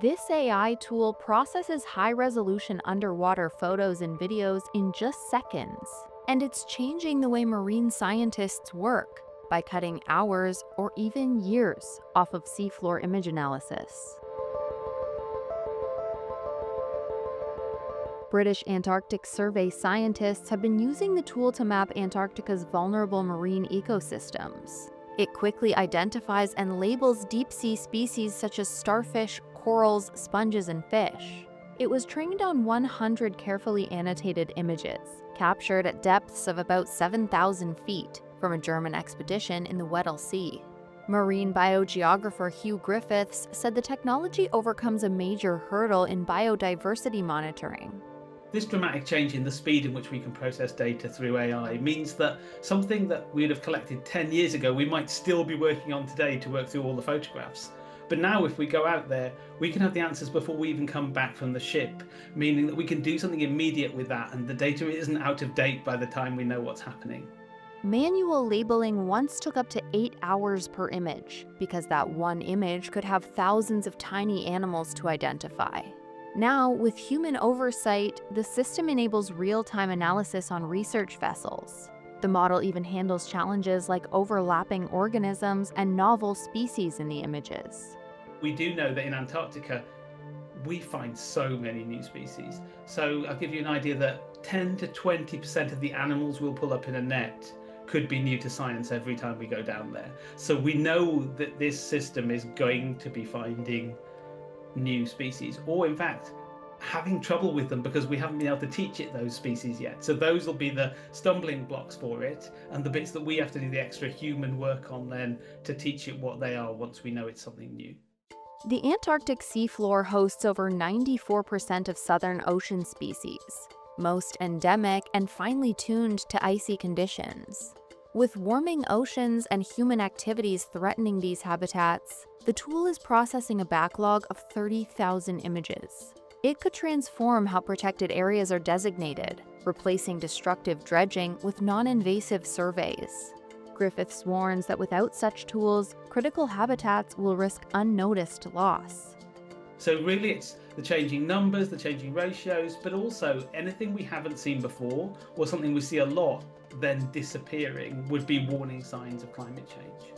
This AI tool processes high resolution underwater photos and videos in just seconds. And it's changing the way marine scientists work by cutting hours or even years off of seafloor image analysis. British Antarctic Survey scientists have been using the tool to map Antarctica's vulnerable marine ecosystems. It quickly identifies and labels deep sea species such as starfish, corals, sponges, and fish. It was trained on 100 carefully annotated images, captured at depths of about 7,000 feet from a German expedition in the Weddell Sea. Marine biogeographer Hugh Griffiths said the technology overcomes a major hurdle in biodiversity monitoring. This dramatic change in the speed in which we can process data through AI means that something that we'd have collected 10 years ago, we might still be working on today to work through all the photographs. But now, if we go out there, we can have the answers before we even come back from the ship, meaning that we can do something immediate with that, and the data isn't out of date by the time we know what's happening. Manual labeling once took up to eight hours per image, because that one image could have thousands of tiny animals to identify. Now, with human oversight, the system enables real-time analysis on research vessels. The model even handles challenges like overlapping organisms and novel species in the images. We do know that in Antarctica, we find so many new species. So I'll give you an idea that 10 to 20% of the animals we'll pull up in a net could be new to science every time we go down there. So we know that this system is going to be finding new species, or in fact, having trouble with them because we haven't been able to teach it those species yet. So those will be the stumbling blocks for it, and the bits that we have to do the extra human work on then to teach it what they are once we know it's something new. The Antarctic seafloor hosts over 94% of southern ocean species, most endemic and finely tuned to icy conditions. With warming oceans and human activities threatening these habitats, the tool is processing a backlog of 30,000 images. It could transform how protected areas are designated, replacing destructive dredging with non-invasive surveys. Griffiths warns that without such tools, critical habitats will risk unnoticed loss. So really it's the changing numbers, the changing ratios, but also anything we haven't seen before or something we see a lot then disappearing would be warning signs of climate change.